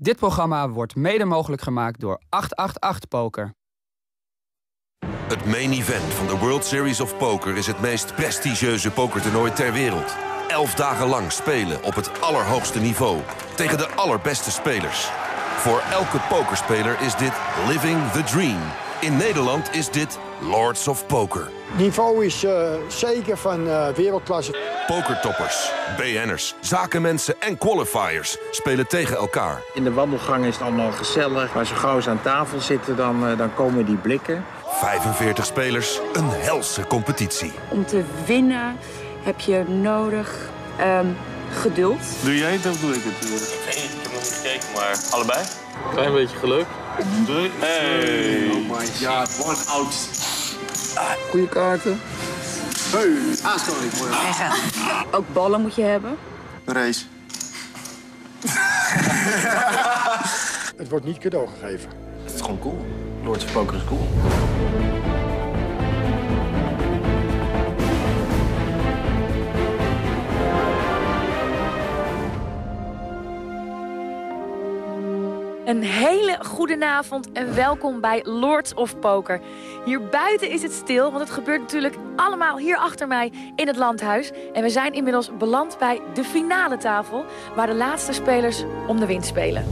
Dit programma wordt mede mogelijk gemaakt door 888 Poker. Het main event van de World Series of Poker is het meest prestigieuze pokertoernooi ter wereld. Elf dagen lang spelen op het allerhoogste niveau tegen de allerbeste spelers. Voor elke pokerspeler is dit living the dream. In Nederland is dit Lords of Poker. niveau is eh, zeker van eh, wereldklasse. Pokertoppers, BN'ers, zakenmensen en qualifiers spelen tegen elkaar. In de wandelgang is het allemaal gezellig. Maar zo gauw ze aan tafel zitten, dan, eh, dan komen die blikken. 45 spelers, een helse competitie. Om te winnen heb je nodig ehm, geduld. Doe jij het of doe ik het? Ik heb nog niet gekeken, maar allebei. Klein beetje geluk. Hey. Oh my god, one out. Goede kaarten. Hey, aanscholing. Mooi. Ook ballen moet je hebben. Race. Het wordt niet cadeau gegeven. Het is gewoon cool. Lords of Poker is cool. Een hele goede avond en welkom bij Lords of Poker. Hier buiten is het stil, want het gebeurt natuurlijk allemaal hier achter mij in het landhuis. En we zijn inmiddels beland bij de finale tafel, waar de laatste spelers om de winst spelen.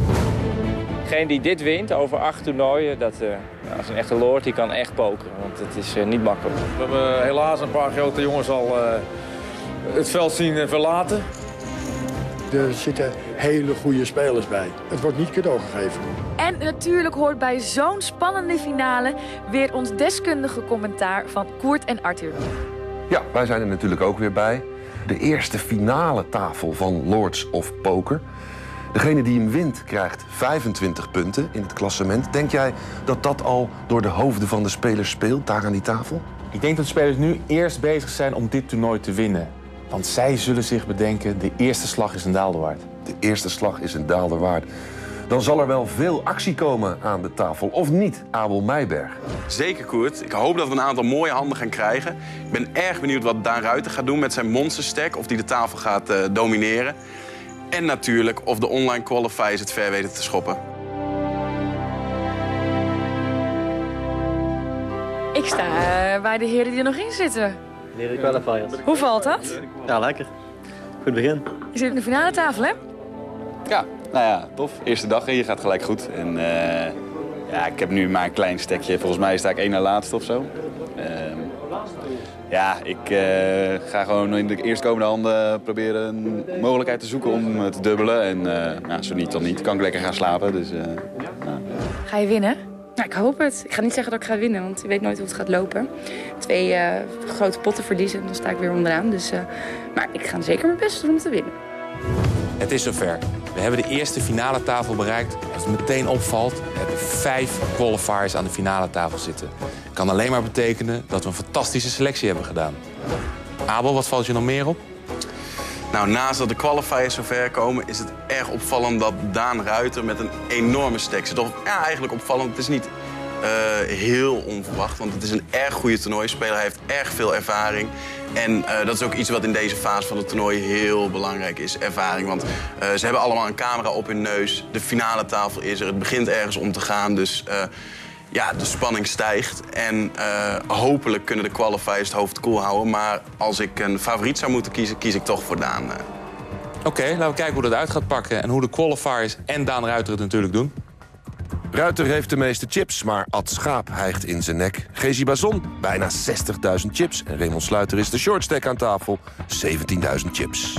Degene die dit wint over acht toernooien, dat, eh, dat is een echte lord, die kan echt pokeren. Want het is eh, niet makkelijk. We hebben helaas een paar grote jongens al eh, het veld zien eh, verlaten. Er zitten hele goede spelers bij. Het wordt niet cadeau gegeven. En natuurlijk hoort bij zo'n spannende finale weer ons deskundige commentaar van Koert en Arthur. Ja, wij zijn er natuurlijk ook weer bij. De eerste finale tafel van Lords of Poker. Degene die hem wint krijgt 25 punten in het klassement. Denk jij dat dat al door de hoofden van de spelers speelt, daar aan die tafel? Ik denk dat de spelers nu eerst bezig zijn om dit toernooi te winnen. Want zij zullen zich bedenken, de eerste slag is een daalder waard. De eerste slag is een daalder waard. Dan zal er wel veel actie komen aan de tafel, of niet, Abel Meijberg? Zeker, Koert. Ik hoop dat we een aantal mooie handen gaan krijgen. Ik ben erg benieuwd wat Daan Ruiter gaat doen met zijn monsterstack. Of die de tafel gaat eh, domineren. En natuurlijk of de online qualifiers het ver weten te schoppen. Ik sta eh, bij de heren die er nog in zitten. Leren qualifiers. Hoe valt dat? Ja, lekker. Goed begin. Je zit op de finale tafel, hè? Ja, nou ja, tof. Eerste dag en je gaat gelijk goed. En eh, ja, ik heb nu maar een klein stekje. Volgens mij sta ik één na laatste of zo. Ehm, ja, ik eh, ga gewoon in de eerstkomende handen proberen een mogelijkheid te zoeken om eh, te dubbelen. En nou, zo niet, dan niet. Kan ik lekker gaan slapen. Dus, Ga je winnen? Nou, ik hoop het. Ik ga niet zeggen dat ik ga winnen, want je weet nooit hoe het gaat lopen. Twee eh, grote potten verliezen, dan sta ik weer onderaan. Dus, eh, maar ik ga zeker mijn best doen om te winnen. Het is zover. We hebben de eerste finale tafel bereikt. Wat meteen opvalt, hebben vijf qualifiers aan de finale tafel zitten. Kan alleen maar betekenen dat we een fantastische selectie hebben gedaan. Abel, wat valt je nog meer op? Nou, naast dat de qualifiers zover komen, is het erg opvallend dat Daan Ruiter met een enorme stack zit. Ja, eigenlijk opvallend. Het is niet eh, heel onverwacht, want het is een erg goede toernooispeler. Hij heeft erg veel ervaring. En eh, dat is ook iets wat in deze fase van het toernooi heel belangrijk is, ervaring. Want eh, ze hebben allemaal een camera op hun neus. De finale tafel is er. Het begint ergens om te gaan. Dus ja, de spanning stijgt. En eh, hopelijk kunnen de qualifiers het hoofd koel houden. Maar als ik een favoriet zou moeten kiezen, kies ik toch voor Daan. eh. Oké, laten we kijken hoe dat uit gaat pakken... en hoe de qualifiers en Daan Ruiter het natuurlijk doen. Ruiter heeft de meeste chips, maar Ad Schaap hijgt in zijn nek. Gezi Bazon, bijna 60.000 chips. En Raymond Sluiter is de shortstack aan tafel, 17.000 chips.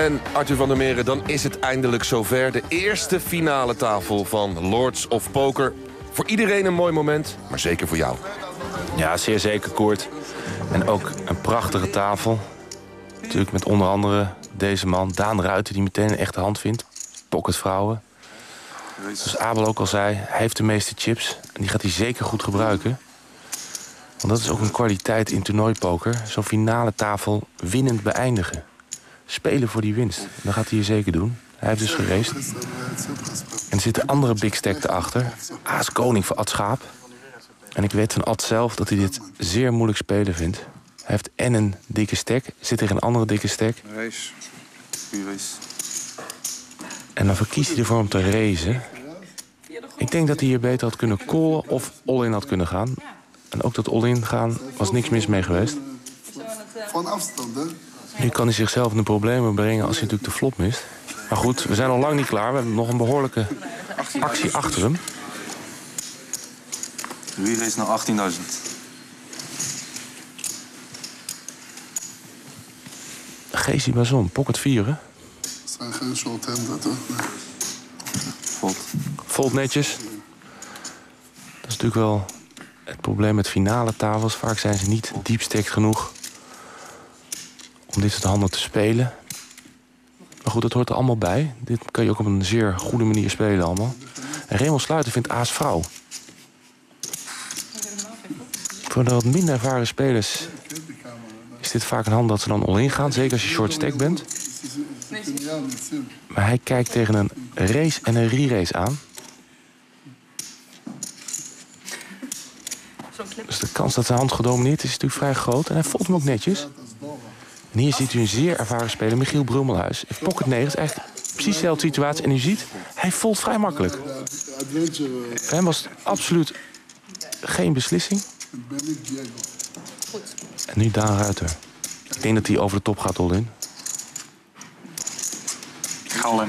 En Arthur van der Meren, dan is het eindelijk zover. De eerste finale tafel van Lords of Poker. Voor iedereen een mooi moment, maar zeker voor jou. Ja, zeer zeker, Koert. En ook een prachtige tafel. Natuurlijk met onder andere deze man, Daan Ruiter... die meteen een echte hand vindt. Pocketvrouwen. Zoals Abel ook al zei, hij heeft de meeste chips. En die gaat hij zeker goed gebruiken. Want dat is ook een kwaliteit in toernooipoker. Zo'n finale tafel winnend beëindigen. Spelen voor die winst. Dat gaat hij hier zeker doen. Hij heeft dus geraced. En er zit een andere big stack erachter. Aas koning voor Ad Schaap. En ik weet van Ad zelf dat hij dit zeer moeilijk spelen vindt. Hij heeft en een dikke stack, zit tegen een andere dikke stack. Race. En dan verkiest hij ervoor om te racen. Ik denk dat hij hier beter had kunnen callen of all-in had kunnen gaan. En ook dat all-in gaan was niks mis mee geweest. Van afstand, hè? Nu kan hij zichzelf in de problemen brengen als hij natuurlijk de flop mist. Maar goed, we zijn nog lang niet klaar. We hebben nog een behoorlijke actie achter hem. Wie race nou 18.000? Geesie Bazon, pocket 4, hè? Het zijn geen short handen, toch? Nee. Volt. Volt netjes. Dat is natuurlijk wel het probleem met finale tafels. Vaak zijn ze niet diepstekt genoeg om dit soort handen te spelen. Maar goed, dat hoort er allemaal bij. Dit kan je ook op een zeer goede manier spelen allemaal. En Raymond Sluiter vindt Aas vrouw. Voor de wat minder ervaren spelers is dit vaak een hand dat ze dan all-in gaan. Zeker als je short stack bent. Maar hij kijkt tegen een race en een re-race aan. Dus de kans dat zijn hand gedomineerd is, is natuurlijk vrij groot. En hij volgt hem ook netjes. En hier ziet u een zeer ervaren speler, Michiel Brummelhuis. Heeft pocket 9, is eigenlijk precies dezelfde situatie. En u ziet, hij voelt vrij makkelijk. Voor hem was het absoluut geen beslissing. En nu Daan Ruiter. Ik denk dat hij over de top gaat all in. Gallen.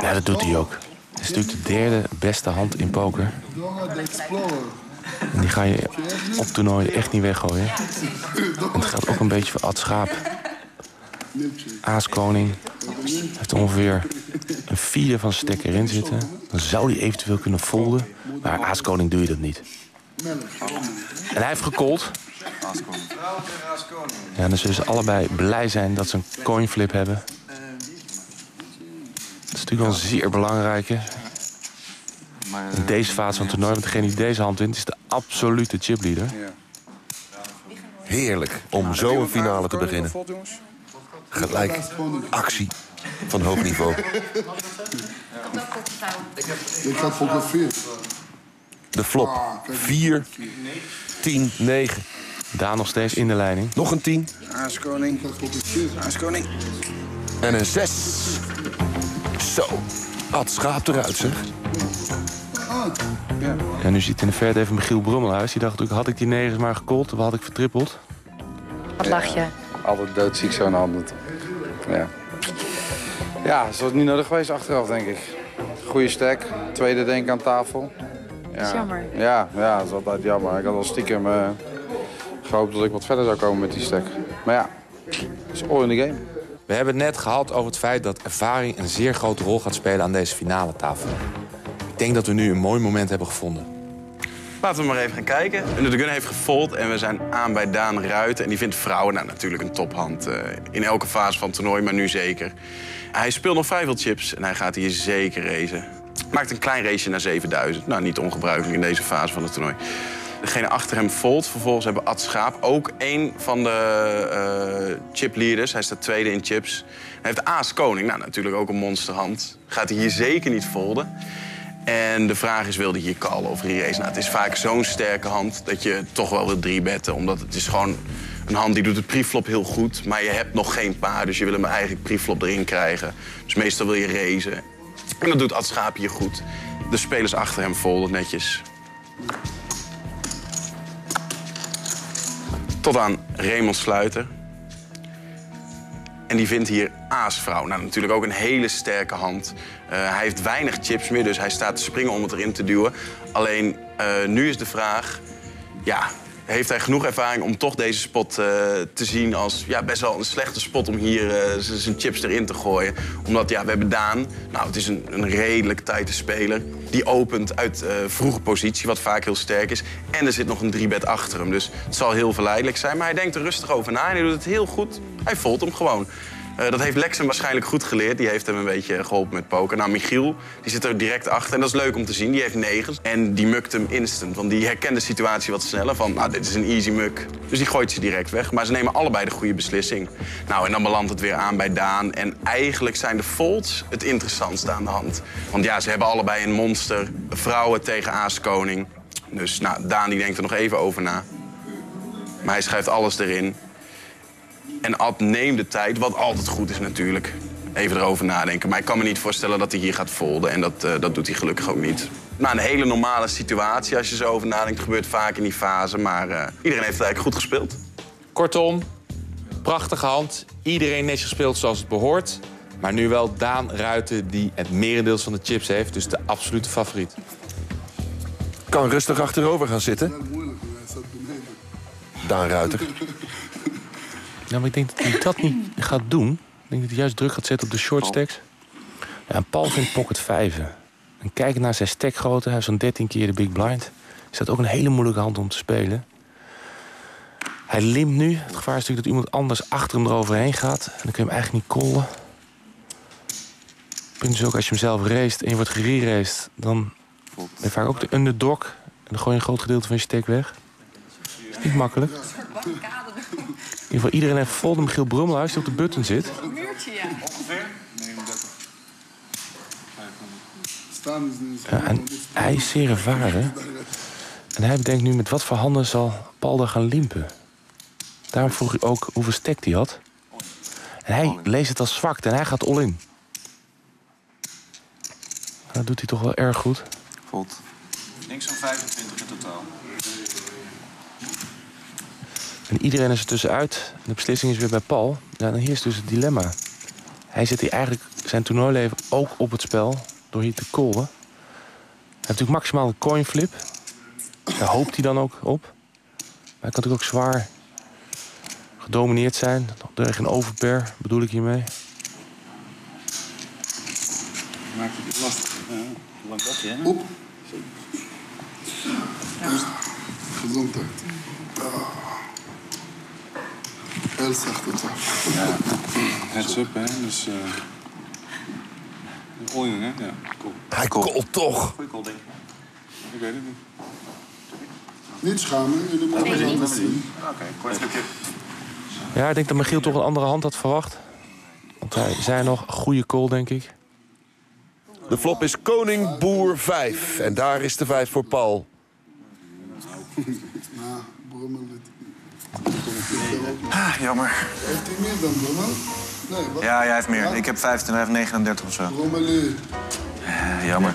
Ja, dat doet hij ook. Het is natuurlijk de derde beste hand in poker. En die ga je op toernooien echt niet weggooien. En het geldt ook een beetje voor Ad Schaap. Aaskoning heeft ongeveer een vierde van zijn stek erin zitten. Dan zou hij eventueel kunnen folden. Maar Aaskoning doe je dat niet. En hij heeft gekold. Ja, dan zullen ze allebei blij zijn dat ze een coinflip hebben. Dat is natuurlijk wel een zeer belangrijke. In deze fase van het toernooi, want degene die deze hand wint... is de absolute chipleader. Heerlijk om zo een finale te beginnen. Gelijk actie van hoog niveau. Ik had fotografeerd. De flop. 4, 10, 9. Daan nog steeds in de leiding. Nog een 10. Aaskoning. Aaskoning. En een 6. Zo. Ad schaap eruit, zeg. Ja, nu ziet in de verte even Michiel Brummelhuis. Die dacht natuurlijk, had ik die negens maar gekold, of had ik vertrippeld? Wat lach je? Altijd doodziek zo'n handen. Ja. Ja, dat was niet nodig geweest achteraf, denk ik. Goeie stek. Tweede denk ik aan tafel. Ja. is jammer. Ja, ja, dat is altijd jammer. Ik had al stiekem eh, gehoopt dat ik wat verder zou komen met die stek. Maar ja, het is all in the game. We hebben het net gehad over het feit dat ervaring een zeer grote rol gaat spelen aan deze finale tafel. Ik denk dat we nu een mooi moment hebben gevonden. Laten we maar even gaan kijken. De Gun heeft gefold en we zijn aan bij Daan Ruiten. En die vindt vrouwen nou, natuurlijk een tophand. eh, in elke fase van het toernooi, maar nu zeker. Hij speelt nog chips en hij gaat hier zeker racen. Maakt een klein raceje naar 7000. Nou, niet ongebruikelijk in deze fase van het toernooi. Degene achter hem fold. Vervolgens hebben Ad Schaap ook een van de eh, chipleaders. Hij staat tweede in chips. Hij heeft Aas Koning. Nou, natuurlijk ook een monsterhand. Gaat hij hier zeker niet folden. En de vraag is, wil hij hier callen of re-race? Nou, het is vaak zo'n sterke hand dat je toch wel wil drie betten. Omdat het is gewoon een hand die doet het preflop heel goed. Maar je hebt nog geen paar, dus je wil hem eigenlijk preflop erin krijgen. Dus meestal wil je racen. En dat doet Ad Schaap hier goed. De spelers achter hem folden netjes. Tot aan Raymond Sluiter. En die vindt hier aasvrouw. Nou, natuurlijk ook een hele sterke hand. Eh, hij heeft weinig chips meer, dus hij staat te springen om het erin te duwen. Alleen, eh, nu is de vraag... Ja, heeft hij genoeg ervaring om toch deze spot eh, te zien als ja, best wel een slechte spot om hier eh, zijn chips erin te gooien? Omdat ja, we hebben Daan, nou het is een, een redelijk tijde speler. Die opent uit eh, vroege positie, wat vaak heel sterk is. En er zit nog een driebed achter hem, dus het zal heel verleidelijk zijn. Maar hij denkt er rustig over na en hij doet het heel goed. Hij voelt hem gewoon. Eh, dat heeft Lex hem waarschijnlijk goed geleerd. Die heeft hem een beetje geholpen met poker. Nou, Michiel, die zit er direct achter. En dat is leuk om te zien. Die heeft negen. En die mukt hem instant. Want die herkent de situatie wat sneller. Van, nou, dit is een easy muk. Dus die gooit ze direct weg. Maar ze nemen allebei de goede beslissing. Nou, en dan belandt het weer aan bij Daan. En eigenlijk zijn de folds het interessantste aan de hand. Want ja, ze hebben allebei een monster. Vrouwen tegen aaskoning. Dus nou, Daan die denkt er nog even over na. Maar hij schrijft alles erin. En Ad neemt de tijd, wat altijd goed is natuurlijk. even erover nadenken. Maar ik kan me niet voorstellen dat hij hier gaat folden. En dat, eh, dat doet hij gelukkig ook niet. Nou, een hele normale situatie als je zo over nadenkt. Het gebeurt vaak in die fase. Maar eh, iedereen heeft het eigenlijk goed gespeeld. Kortom, prachtige hand. Iedereen netjes gespeeld zoals het behoort. Maar nu wel Daan Ruiten die het merendeel van de chips heeft. Dus de absolute favoriet. Kan rustig achterover gaan zitten. Daan Ruiter. Ja, maar ik denk dat hij dat niet gaat doen. Ik denk dat hij juist druk gaat zetten op de short stacks. Ja, en Paul vindt pocket 5. En kijkend naar zijn stackgrootte, hij heeft zo'n 13 keer de big blind. Is dat ook een hele moeilijke hand om te spelen. Hij limpt nu. Het gevaar is natuurlijk dat iemand anders achter hem eroverheen gaat. En dan kun je hem eigenlijk niet callen. Het punt is ook, als je hem zelf race en je wordt gereraced... dan ben je vaak ook de underdog. En dan gooi je een groot gedeelte van je stack weg. Dat is niet makkelijk. In ieder geval, iedereen heeft vol de Michiel Brummelhuis die op de button zit. Muurtje, ja. Ongeveer? 39. Staan is niet Ja, en hij is zeer ervaren. En hij bedenkt nu met wat voor handen zal Paul daar gaan limpen. Daarom vroeg hij ook hoeveel stek hij had. En hij leest het als zwakte en hij gaat all in. Dat doet hij toch wel erg goed. Volt. Ik denk zo'n 25 in totaal. En iedereen is er tussenuit. De beslissing is weer bij Paul. Ja, dan hier is dus het dilemma. Hij zet hier eigenlijk zijn toernooileven ook op het spel door hier te callen. Hij heeft natuurlijk maximaal een coin flip. Daar hoopt hij dan ook op. Maar hij kan natuurlijk ook zwaar gedomineerd zijn. Door geen overper bedoel ik hiermee. Maakt het lastig. Ja, lang bakje, hè? Op. Gezondheid. Heel zacht het zacht. Ja. Heads up, hè? Dus. eh in, hè? Ja, cool. Hij kolt toch. Goeie call, denk ik. Ik weet het niet. Niet schamen, jullie moeten het anders zien. Oké, kort stukje. Ja, ik denk dat Michiel toch een andere hand had verwacht. Want hij zei nog, goede call, denk ik. De flop is Koning Boer 5. En daar is de 5 voor Paul. Nou, Brummel. Ah, jammer. Heeft hij meer dan Brummel? Nee, wat? Ja, jij heeft meer. Ik heb 25, hij heeft 39 of zo. Brummel. Eh, jammer.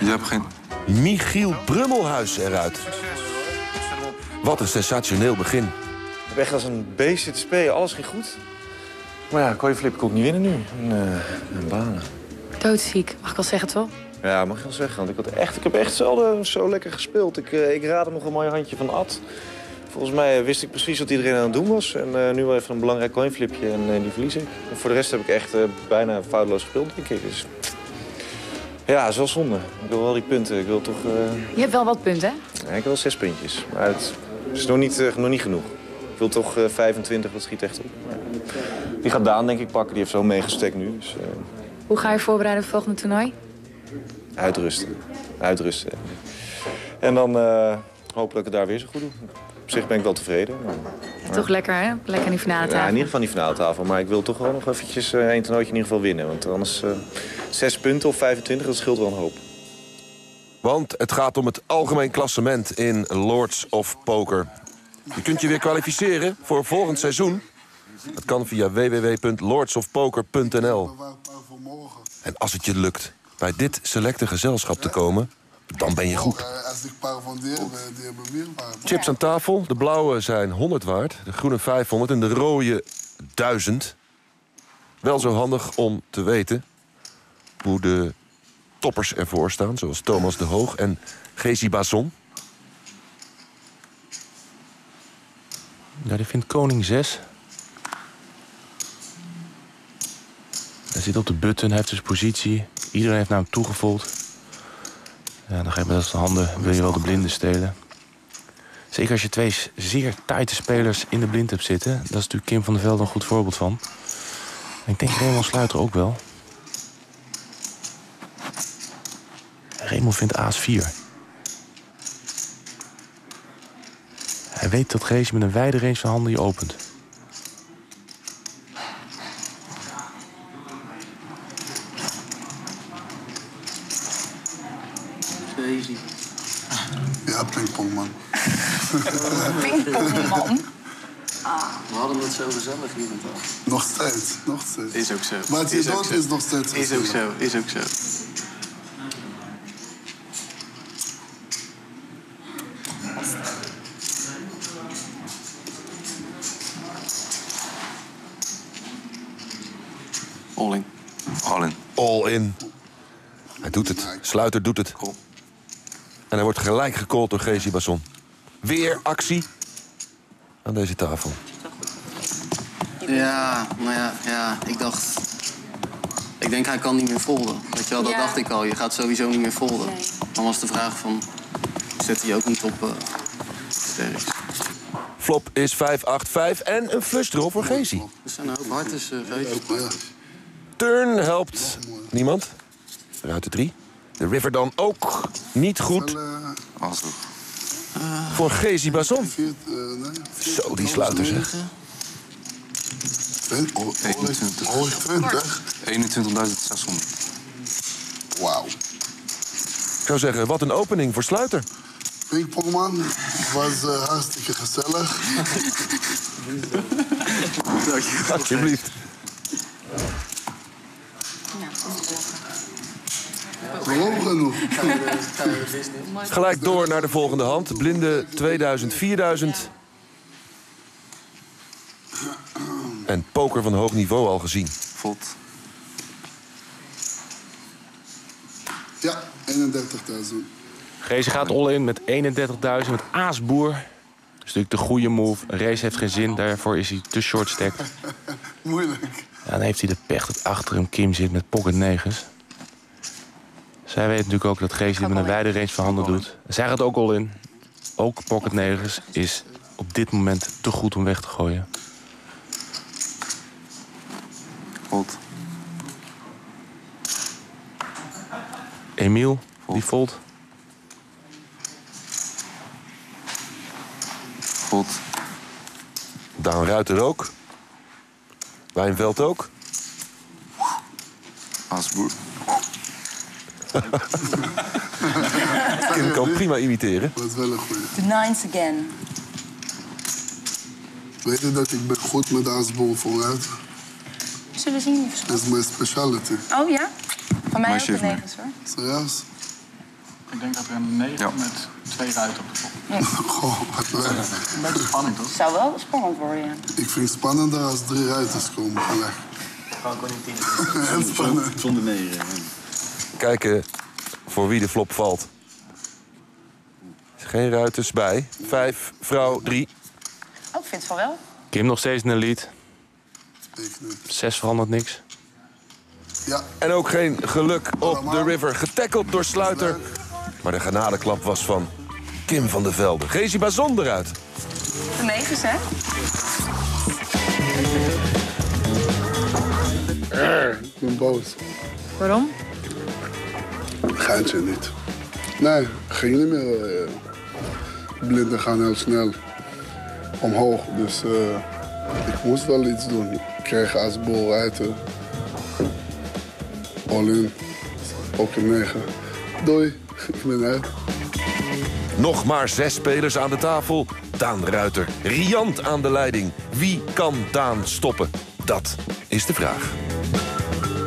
Je hebt geen... Michiel Brummelhuis eruit. Wat een sensationeel begin. Ik heb echt als een beest zitten spelen. Alles ging goed. Maar ja, kon je flip kon ik niet winnen nu. En, eh, en banen. Doodziek, mag ik wel zeggen, toch? Ja, mag je wel zeggen. Want ik, had echt, ik heb echt zelden zo lekker gespeeld. Ik, eh, ik raadde nog een mooi handje van Ad. Volgens mij eh, wist ik precies wat iedereen aan het doen was. En eh, nu wel even een belangrijk coinflipje en eh, die verlies ik. En voor de rest heb ik echt bijna foutloos gespeeld, denk ik. Dus ja, is wel zonde. Ik wil wel die punten. Ik wil toch... Je hebt wel wat punten, hè? ja, ik heb wel zes puntjes. Maar het is nog niet, nog niet genoeg. Ik wil toch eh, 25, dat schiet echt op. Maar die gaat Daan denk ik pakken. Die heeft zo meegestekt nu. Dus Hoe ga je voorbereiden op het volgende toernooi? uitrusten. Uitrusten. En dan dat ik het daar weer zo goed doe. Op zich ben ik wel tevreden. Maar, Toch lekker, hè? Lekker aan die finale Ja, in tafel. ieder geval die finale tafel. Maar ik wil toch wel nog eventjes eh, één toernooitje in ieder geval winnen. Want anders eh, zes punten of 25, dat scheelt wel een hoop. Want het gaat om het algemeen klassement in Lords of Poker. Je kunt je weer kwalificeren voor volgend seizoen. Dat kan via www.lordsofpoker.nl. En als het je lukt bij dit selecte gezelschap te komen, dan ben je goed. Eh, Als ik paar van die hebben, die hebben meer waarde. Chips aan tafel. De blauwe zijn 100 waard, de groene 500 en de rode 1000. Wel zo handig om te weten hoe de toppers ervoor staan... zoals Thomas de Hoog en Gezi Bazon. Ja, die vindt koning 6. Hij zit op de button, hij heeft dus positie. Iedereen heeft naar hem toegevoeld. Ja, dan ga je met de handen, wil je wel de blinden stelen. Zeker als je twee zeer tighte spelers in de blind hebt zitten. Dat is natuurlijk Kim van der Velde een goed voorbeeld van. Ik denk Raymond Sluiter ook wel. Raymond vindt aas 4. Hij weet dat Gees met een wijde range van handen je opent. Crazy. Ja, pingpong, man. Pingpongman. Ah. We hadden het zo gezellig hier aan tafel. Nog steeds, nog steeds. Is ook zo. Maar Is je ook zo. is nog steeds Is ook zo, is ook zo. All in. All in. All in. Hij doet het. Sluiter doet het. En hij wordt gelijk gecallt door Gezi Basson. Weer actie aan deze tafel. Ja, maar ja, ja, ik dacht... Ik denk hij kan niet meer folden. Weet je wel, dat Ja. dacht ik al. Je gaat sowieso niet meer folden. Dan was de vraag van... Zet hij ook niet op uh, sterks? Flop is 5-8-5 en een flush draw voor Gezi. Er zijn een hoop hartes, uh, feitjes. Turn helpt niemand. Ruiter 3. De River dan ook niet goed. Voor Gezi Basson. Zo, die sluiters, hè. 21. 21.600. Wauw. Ik zou zeggen, wat een opening voor Sluiter. Pingpongman was eh, hartstikke gezellig. Alsjeblieft. Waarom genoeg? Gelijk door naar de volgende hand. Blinde 2000, 4000. En poker van hoog niveau al gezien. Vot. Ja, 31.000. Gezi gaat all in met 31.000 met aasboer. Dat is natuurlijk de goede move. Een race heeft geen zin, daarvoor is hij te short stacked. Moeilijk. Ja, dan heeft hij de pech dat achter hem Kim zit met pocket negens. Zij weet natuurlijk ook dat Gezi dit met een wijde range van handen doet. Zij gaat ook all in. Ook pocket negens is op dit moment te goed om weg te gooien. Fold. Emiel, die fold. Fold. Daan Ruiter ook. Wijnveld ook. Asboer. Kim kan prima imiteren. Dat is wel een goeie. The nines again. Weet je dat ik ben goed met aasbol vooruit? Zullen we zien? Dat is mijn specialty. Oh ja? Van mij ook nee. negens hoor. Serieus? Ik denk dat er een 9 met twee ruiten op de kop. Ja. Goh, wat leuk. Een beetje spanning, toch? Zou wel spannend worden, ja. Ik vind het spannender als drie ruiters komen gelijk. Gewoon gewoon niet Heel spannend. Zonder negen. Kijken voor wie de flop valt. Geen ruiters bij. Vijf, vrouw, drie. Oh, ik vind het van wel. Kim nog steeds in de lead. Zes verandert niks. Ja. En ook geen geluk op de river. Getackeld door Sluiter. Maar de genadeklap was van Kim van der Velde. Gezi Bazon eruit. De negens, hè? Ik ben boos. Waarom? Geintje niet. Nee, ging niet meer. eh, blinden gaan heel snel omhoog. Dus eh, ik moest wel iets doen. Ik kreeg aasbol uit. All in. Ook in 9. Doei, ik ben uit. Nog maar zes spelers aan de tafel. Daan Ruiter, riant aan de leiding. Wie kan Daan stoppen? Dat is de vraag.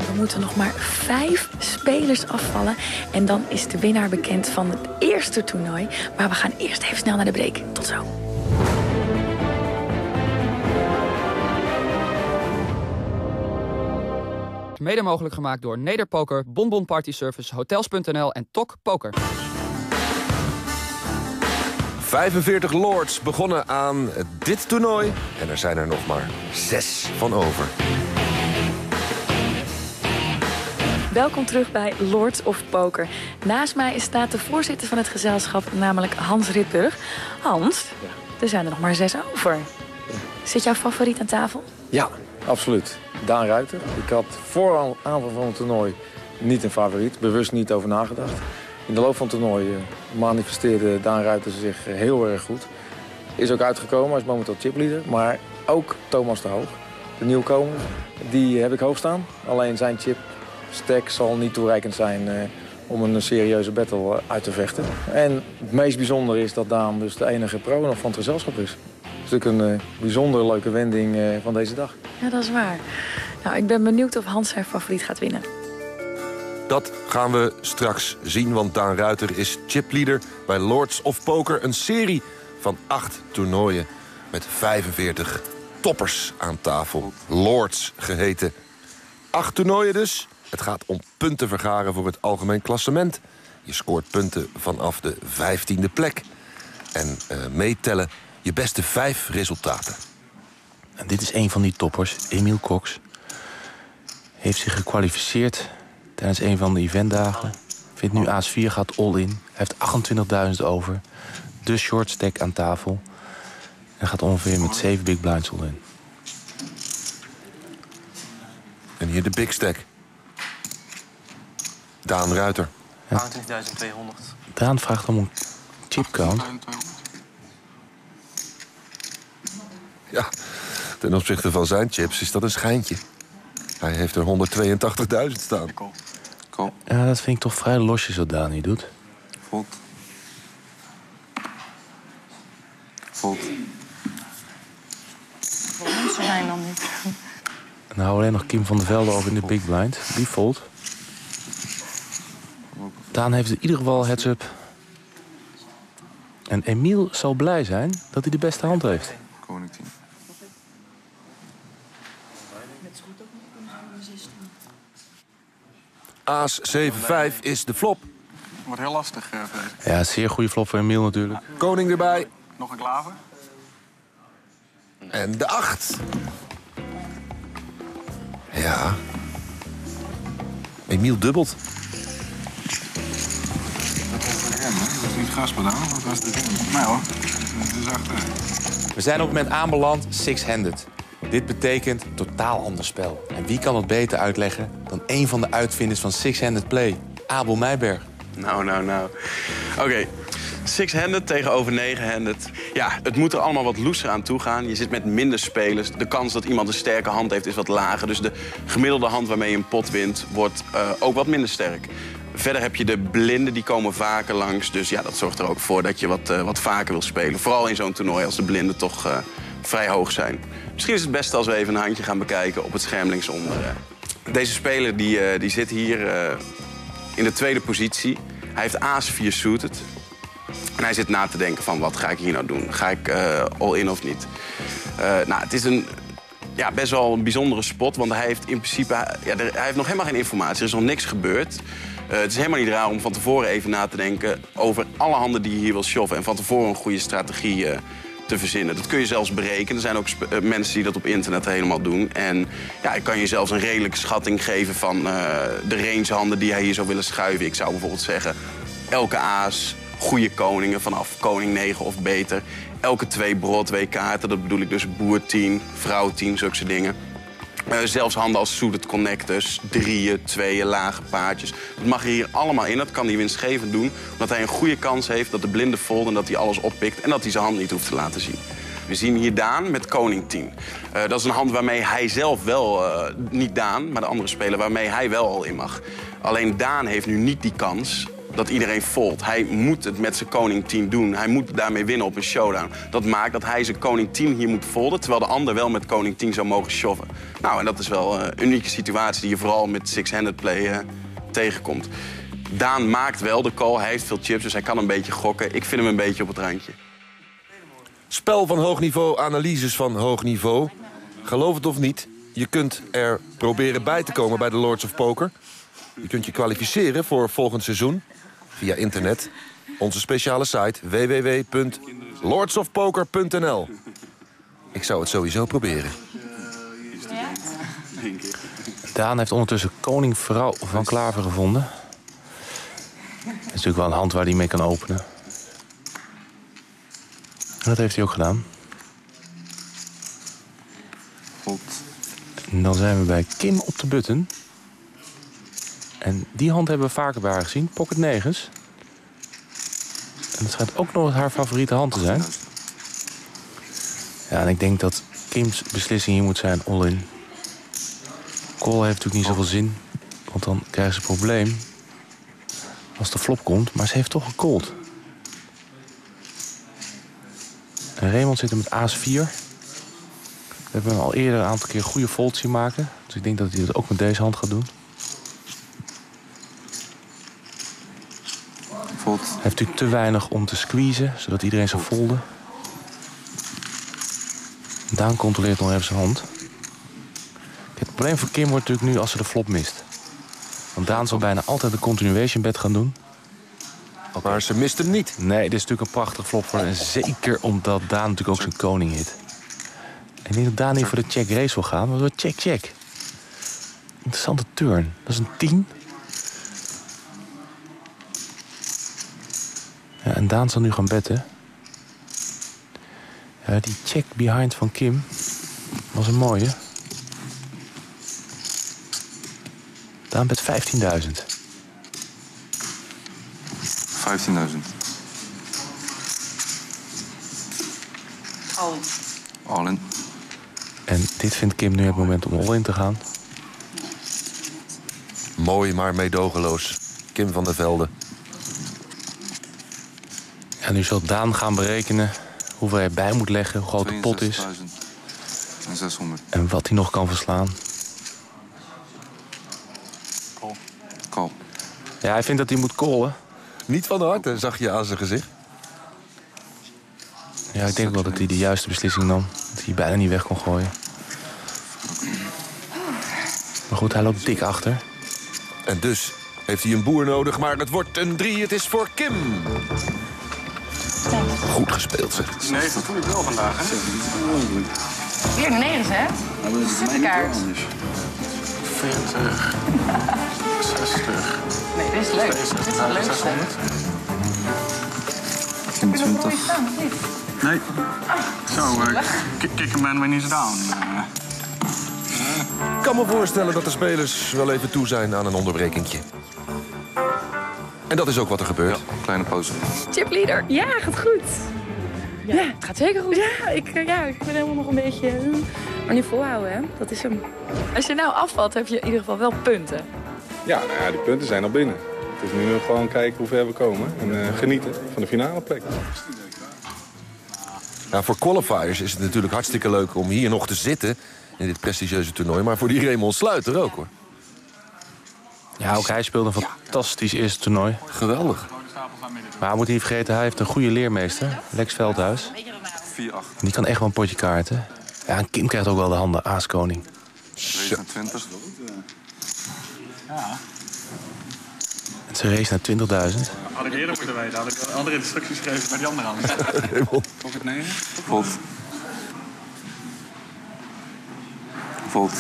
Er moeten nog maar vijf spelers afvallen. En dan is de winnaar bekend van het eerste toernooi. Maar we gaan eerst even snel naar de break. Tot zo. Mede mogelijk gemaakt door Nederpoker, Bonbon Party Service, Hotels.nl en Tok Poker. 45 lords begonnen aan dit toernooi. En er zijn er nog maar zes van over. Welkom terug bij Lords of Poker. Naast mij staat de voorzitter van het gezelschap, namelijk Hans Ritburg. Hans, er zijn er nog maar zes over. Zit jouw favoriet aan tafel? Ja, absoluut. Daan Ruiter. Ik had voor aan- aanvang van het toernooi niet een favoriet. Bewust niet over nagedacht. In de loop van het toernooi eh, manifesteerde Daan Ruiter zich heel erg goed. Is ook uitgekomen, is momenteel chipleader. Maar ook Thomas de Hoog, de nieuwkomer, die heb ik hoog staan. Alleen zijn chip stack zal niet toereikend zijn eh, om een serieuze battle eh, uit te vechten. En het meest bijzondere is dat Daan dus de enige pro nog van het gezelschap is. Dus natuurlijk een uh, bijzonder leuke wending uh, van deze dag. Ja, dat is waar. Nou, ik ben benieuwd of Hans zijn favoriet gaat winnen. Dat gaan we straks zien, want Daan Ruiter is chipleader bij Lords of Poker. Een serie van acht toernooien met 45 toppers aan tafel. Lords geheten. Acht toernooien dus. Het gaat om punten vergaren voor het algemeen klassement. Je scoort punten vanaf de vijftiende plek. En uh, meetellen je beste vijf resultaten. En dit is een van die toppers, Emiel Cox. Heeft zich gekwalificeerd tijdens een van de eventdagen. Vindt nu Aas 4, gaat all in. Hij heeft 28.000 over. De short stack aan tafel. En gaat ongeveer met 7 big blinds all in. En hier de big stack. Daan Ruiter. Ja. 28.200. Daan vraagt om een chip count. Ja, ten opzichte van zijn chips is dat een schijntje. Hij heeft er 182.000 staan. Cool. Ja, dat vind ik toch vrij losjes wat Daan hier doet. Volt. Volt. Mensen zijn dan niet. En dan houden alleen nog Kim van der Velde over in de big blind. Die volt. Daan heeft in ieder geval heads up. En Emiel zal blij zijn dat hij de beste hand heeft. Aas 7-5 is de flop. Wordt heel lastig, uh, Ja, zeer goede flop voor Emiel natuurlijk. Koning erbij. Nog een klaver. En de 8. Ja. Emiel dubbelt. Dat is niet gaspedaal, dat was de ding. Nou hoor, dat is achter. We zijn op het moment aanbeland six-handed. Dit betekent totaal ander spel. En wie kan het beter uitleggen dan een van de uitvinders van six-handed play? Abel Meijberg. Nou, nou, nou. Oké, six-handed tegenover negen-handed. Ja, het moet er allemaal wat looser aan toe gaan. Je zit met minder spelers. De kans dat iemand een sterke hand heeft is wat lager. Dus de gemiddelde hand waarmee je een pot wint wordt uh, ook wat minder sterk. Verder heb je de blinden, die komen vaker langs. Dus ja, dat zorgt er ook voor dat je wat, uh, wat vaker wil spelen. Vooral in zo'n toernooi als de blinden toch uh, vrij hoog zijn. Misschien is het best als we even een handje gaan bekijken op het scherm linksonder. Deze speler die, uh, die zit hier in de tweede positie. Hij heeft aas 4 suited. En hij zit na te denken van wat ga ik hier nou doen? Ga ik all-in of niet? nou, het is een ja, best wel een bijzondere spot. Want hij heeft in principe ja, hij heeft nog helemaal geen informatie. Er is nog niks gebeurd. Uh, het is helemaal niet raar om van tevoren even na te denken over alle handen die je hier wil shoffen. En van tevoren een goede strategie uh, te verzinnen. Dat kun je zelfs berekenen. Er zijn ook uh, mensen die dat op internet helemaal doen. En ja, ik kan je zelfs een redelijke schatting geven van de range handen die hij hier zou willen schuiven. Ik zou bijvoorbeeld zeggen, elke aas, goede koningen vanaf koning 9 of beter. Elke twee Broadway kaarten, dat bedoel ik dus boer 10, vrouw 10, zulke dingen. Uh, zelfs handen als suited connectors, drieën, tweeën, lage paardjes. Dat mag er hier allemaal in. Dat kan hij winstgevend doen. Omdat hij een goede kans heeft dat de blinde fold en dat hij alles oppikt... en dat hij zijn hand niet hoeft te laten zien. We zien hier Daan met koning 10. Uh, dat is een hand waarmee hij zelf wel, uh, niet Daan, maar de andere speler... waarmee hij wel al in mag. Alleen Daan heeft nu niet die kans dat iedereen fold. Hij moet het met zijn koning 10 doen. Hij moet daarmee winnen op een showdown. Dat maakt dat hij zijn koning 10 hier moet folden... terwijl de ander wel met koning 10 zou mogen shoffen. Nou, en dat is wel een unieke situatie die je vooral met six-handed play uh, tegenkomt. Daan maakt wel de call, hij heeft veel chips, dus hij kan een beetje gokken. Ik vind hem een beetje op het randje. Spel van hoog niveau, analyses van hoog niveau. Geloof het of niet, je kunt er proberen bij te komen bij de Lords of Poker. Je kunt je kwalificeren voor volgend seizoen via internet. Onze speciale site www.lordsofpoker.nl Ik zou het sowieso proberen. Daan heeft ondertussen koning vrouw van Klaver gevonden. Dat is natuurlijk wel een hand waar hij mee kan openen. En dat heeft hij ook gedaan. God. En dan zijn we bij Kim op de button. En die hand hebben we vaker bij haar gezien. Pocket 9's. En het schijnt ook nog haar favoriete hand te zijn. Ja, en ik denk dat Kims beslissing hier moet zijn all-in. Call heeft natuurlijk niet zoveel zin. Want dan krijgen ze een probleem. Als de flop komt. Maar ze heeft toch gecallt. En Raymond zit er met aas 4. We hebben hem al eerder een aantal keer goede folds zien maken. Dus ik denk dat hij dat ook met deze hand gaat doen. Hij heeft natuurlijk te weinig om te squeezen, zodat iedereen zou folden. Daan controleert nog even zijn hand. Het probleem voor Kim wordt natuurlijk nu als ze de flop mist. Want Daan zal bijna altijd de continuation bet gaan doen. Maar ze mist hem niet. Nee, dit is natuurlijk een prachtig flop voor. En zeker omdat Daan natuurlijk ook zijn koning hit. En ik denk dat Daan niet voor de check race wil gaan, maar voor check check. Interessante turn. Dat is een 10. Ja, en Daan zal nu gaan betten. Ja, die check behind van Kim was een mooie. Daan bet 15.000. 15.000. Oh. All in. En dit vindt Kim nu het moment om all in te gaan. Mooi, maar meedogenloos. Kim van der Velde. En nu zal Daan gaan berekenen hoeveel hij bij moet leggen, hoe groot de pot is 62.000 en 600. en wat hij nog kan verslaan. Call. Ja, hij vindt dat hij moet callen. Niet van harte, zag je aan zijn gezicht. Ja, ik denk wel dat hij de juiste beslissing nam. Dat hij bijna niet weg kon gooien. Maar goed, hij loopt dik achter. En dus heeft hij een boer nodig, maar het wordt een 3. Het is voor Kim. Goed gespeeld, zeg. Nee, dat doe ik wel vandaag, hè? Weer een hè? Superkaart. 40, 60. Nee, dit is leuk. Dit is het leukste. 600. Heb je nog nooit gedaan, of niet? Nee. Zo, uh, kick a man when he's down. Ik kan me voorstellen dat de spelers wel even toe zijn aan een onderbrekingje. En dat is ook wat er gebeurt. Kleine pauze. Chipleader. Ja, gaat goed. Ja, het gaat zeker goed. Ja ik, eh, ja, ik ben helemaal nog een beetje... eh, Maar nu volhouden, hè. Dat is hem. Als je nou afvalt, heb je in ieder geval wel punten. Ja, nou ja, die punten zijn al binnen. Het is nu nog gewoon kijken hoe ver we komen en eh, genieten van de finale plek. Nou, voor qualifiers is het natuurlijk hartstikke leuk om hier nog te zitten... in dit prestigieuze toernooi. Maar voor die Raymond Sluiter ook, hoor. Ja, ook hij speelde een fantastisch eerste toernooi. Geweldig. Maar we moeten niet vergeten, hij heeft een goede leermeester. Lex Veldhuis. 4-8. Die kan echt wel een potje kaarten. Ja, en Kim krijgt ook wel de handen, aaskoning. 29. Ja. En ze race naar 20.000. Had ik eerder moeten weten. Had ik andere instructies gegeven bij die andere hand. Pocket 9. Volt. Volt.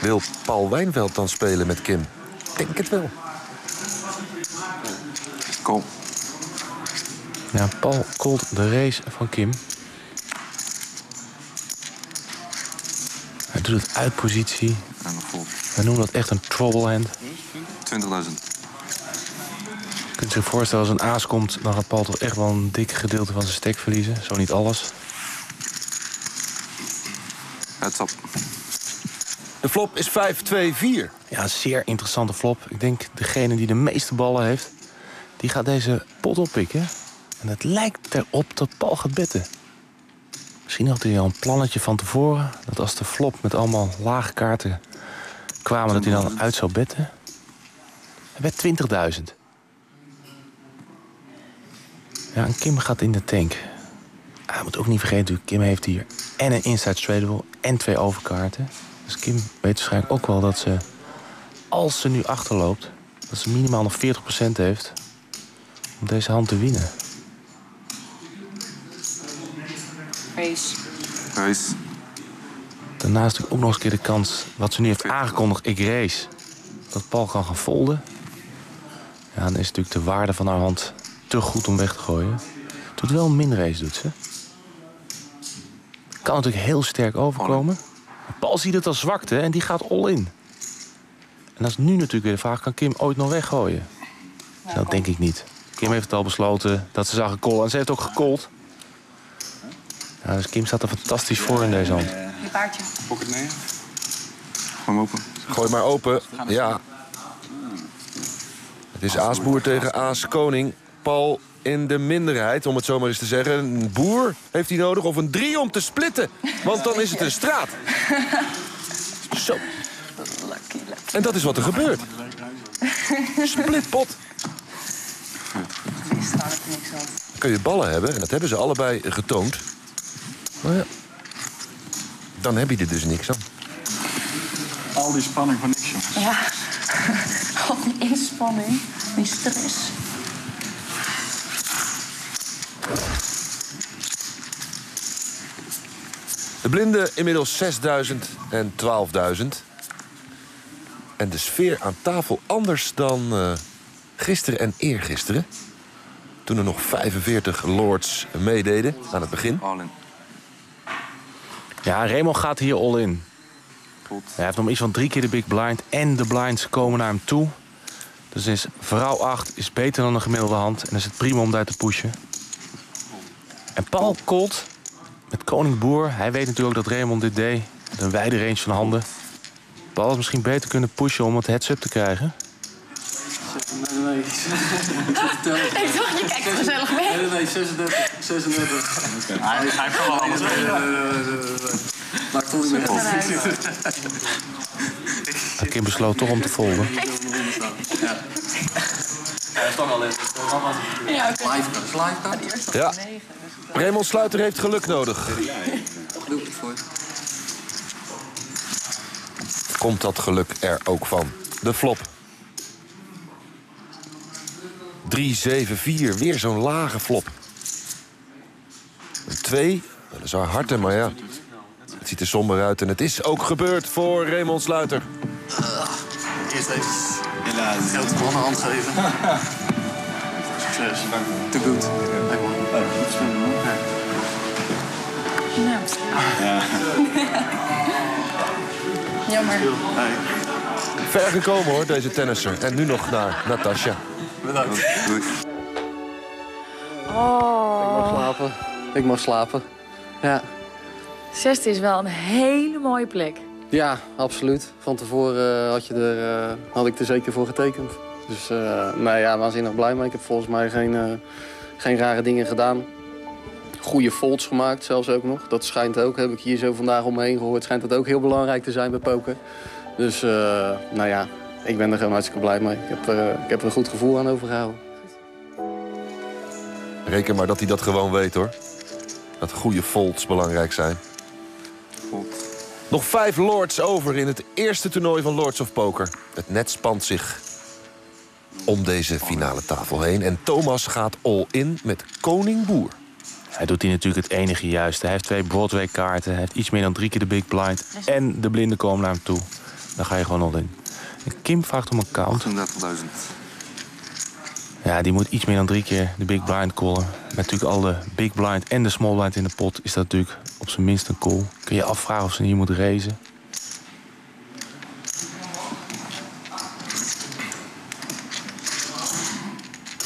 Wil Paul Wijnveld dan spelen met Kim? Denk het wel. Kom. Ja, Paul called de race van Kim. Hij doet het uit positie. We noemen dat echt een trouble hand. 20.000. Je kunt zich voorstellen, als een aas komt... dan gaat Paul toch echt wel een dik gedeelte van zijn stek verliezen. Zo niet alles. Up. De flop is 5-2-4. Ja, een zeer interessante flop. Ik denk degene die de meeste ballen heeft... die gaat deze pot oppikken. En het lijkt erop dat Paul gaat betten. Misschien had hij al een plannetje van tevoren... dat als de flop met allemaal lage kaarten kwamen... dat hij dan uit zou betten. Hij bet 20.000. Ja, en Kim gaat in de tank. Ah, moet ook niet vergeten, natuurlijk, Kim heeft hier en een inside straightable en twee overkaarten. Dus Kim weet waarschijnlijk ook wel dat ze, als ze nu achterloopt... dat ze minimaal nog 40% heeft om deze hand te winnen. Race. Race. Daarnaast ook nog eens een keer de kans, wat ze nu heeft aangekondigd, ik race. Dat Paul kan gaan folden. Ja, dan is natuurlijk de waarde van haar hand te goed om weg te gooien. Doet wel een min race, doet ze. Kan natuurlijk heel sterk overkomen. Paul ziet het als zwakte en die gaat all in. En dat is nu natuurlijk weer de vraag, kan Kim ooit nog weggooien? dat denk ik niet. Kim heeft het al besloten dat ze zou gecallen. En ze heeft ook gecallt. Ja, dus Kim staat er fantastisch voor in deze hand. Je paardje. Pocket 9. Gooi hem open. Gooi maar open. Ja. Het is Aasboer tegen Aas Koning. Paul in de minderheid, om het zo maar eens te zeggen. Een boer heeft hij nodig of een drie om te splitten. Want dan is het een straat. Zo. En dat is wat er gebeurt. Splitpot. Kun je ballen hebben, en dat hebben ze allebei getoond. Maar ja, dan heb je er dus niks aan. Al die spanning van niks, jongens. Ja, al die inspanning, die stress. De blinden inmiddels 6.000 en 12.000. En de sfeer aan tafel anders dan eh, gisteren en eergisteren. Toen er nog 45 lords meededen aan het begin. Ja, Raymond gaat hier all in. Hij heeft nog iets van drie keer de big blind. En de blinds komen naar hem toe. Dus is vrouw 8 is beter dan een gemiddelde hand. En is het prima om daar te pushen. En Paul Colt met Koning Boer. Hij weet natuurlijk ook dat Raymond dit deed. Met een wijde range van handen. Paul had misschien beter kunnen pushen om het heads-up te krijgen. Nee, nee. Ik dacht, je kijkt gezellig mee. Nee, nee, 36. 36. Hij hij heeft wel alles Maar ik vond het niet Kim besloot toch om te volgen. Ja. Hij is dan al in. Ja, oké. Live Ja. Raymond Sluiter heeft geluk nodig. Doe het voor. Komt dat geluk er ook van? De flop. 3, 7, 4. Weer zo'n lage flop. Een 2. Dat is haar harten, maar ja. Het ziet er somber uit en het is ook gebeurd voor Raymond Sluiter. Eerst even helaas geld man een hand geven. Succes. Te goed. Hey Nou. Jammer. Ver gekomen hoor, deze tennisser. En nu nog naar Natasja. Bedankt. Oh. Ik mag slapen. Ik mag slapen. Ja. Zesde is wel een hele mooie plek. Ja, absoluut. Van tevoren eh, had, je er, eh, had ik er zeker voor getekend. Dus eh nou ja, waanzinnig blij mee. Ik heb volgens mij geen, eh, geen rare dingen gedaan. Goede folds gemaakt zelfs ook nog. Dat schijnt ook, heb ik hier zo vandaag om me heen gehoord. Schijnt dat ook heel belangrijk te zijn bij poker. Dus eh, nou ja, ik ben er gewoon hartstikke blij mee. Ik heb, er, ik heb er een goed gevoel aan overgehouden. Reken maar dat hij dat gewoon weet hoor. Dat goede folds belangrijk zijn. Nog vijf lords over in het eerste toernooi van Lords of Poker. Het net spant zich om deze finale tafel heen. En Thomas gaat all in met Koning Boer. Hij doet hier natuurlijk het enige juiste. Hij heeft twee Broadway-kaarten. Hij heeft iets meer dan drie keer de big blind. En de blinden komen naar hem toe. Dan ga je gewoon al in. Kim vraagt om een count. 38.000. Ja, die moet iets meer dan drie keer de big blind callen. Met natuurlijk al de big blind en de small blind in de pot... is dat natuurlijk op zijn minst een call. Kun je afvragen of ze hier moet racen.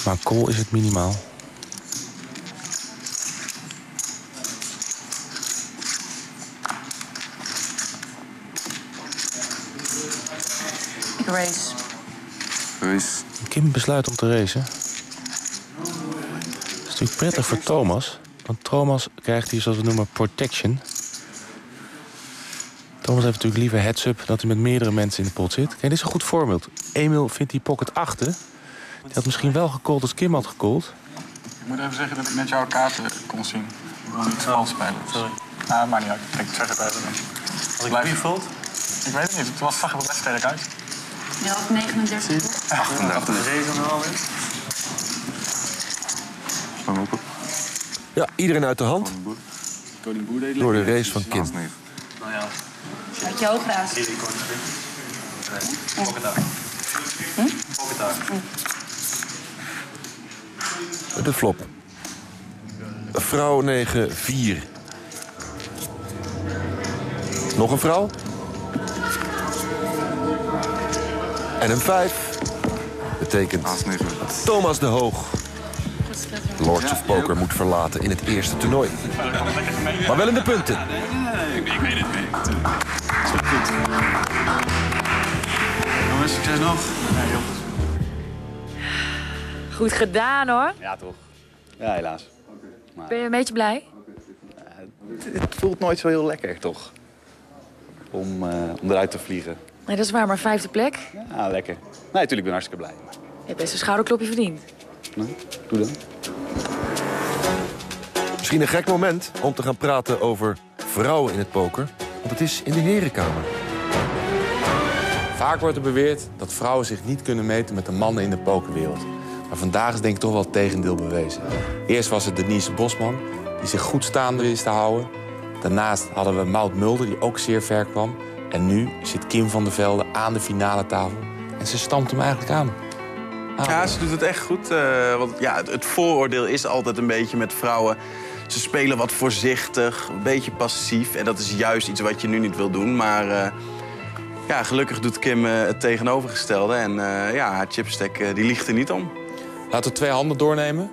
Maar call is het minimaal. Race. Kim besluit om te racen. Dat is natuurlijk prettig voor Thomas. Want Thomas krijgt hier, zoals we noemen, protection. Thomas heeft natuurlijk liever heads-up... dat hij met meerdere mensen in de pot zit. Kijk, dit is een goed voorbeeld. Emil vindt die pocket achter. Die had misschien wel gecallt als Kim had gecallt. Ik moet even zeggen dat ik net jouw kaarten kon zien. Ik wil niet vals spelen. Sorry. Ah, maakt niet uit. Ik zeg het even. Als ik blijf voelt? Ik weet het niet. Het was, zag er best sterk uit. Had 39. 38. Race er al in. Slang open. Ja, iedereen uit de hand. Koning Boer deed Door de race van Kim. Nou ja. Had je hoog raas? De flop. Vrouw 9, 4. Nog een vrouw. En een 5. Betekent Thomas de Hoog. Lords of Poker moet verlaten in het eerste toernooi. Maar wel in de punten. Ik weet het niet. Goed. Jongens, succes nog. Goed gedaan hoor. Ja, toch? Ja, helaas. Ben je een beetje blij? Het voelt nooit zo heel lekker, toch? Om, eh, om eruit te vliegen. Nee, dat is waar, maar vijfde plek. Ja, lekker. Nee, natuurlijk, ik ben hartstikke blij. Je hebt best een schouderklopje verdiend. Nou, doe dan. Misschien een gek moment om te gaan praten over vrouwen in het poker. Want het is in de herenkamer. Vaak wordt er beweerd dat vrouwen zich niet kunnen meten met de mannen in de pokerwereld. Maar vandaag is denk ik toch wel het tegendeel bewezen. Eerst was het Denise Bosman, die zich goed staande wist te houden. Daarnaast hadden we Maud Mulder, die ook zeer ver kwam. En nu zit Kim van der Velde aan de finale tafel. En ze stampt hem eigenlijk aan. Ja, ze doet het echt goed. eh, want ja, het, het vooroordeel is altijd een beetje met vrouwen. Ze spelen wat voorzichtig, een beetje passief. En dat is juist iets wat je nu niet wil doen. Maar eh, ja, gelukkig doet Kim eh, het tegenovergestelde. En ja, haar chipstack eh, die liegt er niet om. Laten we twee handen doornemen.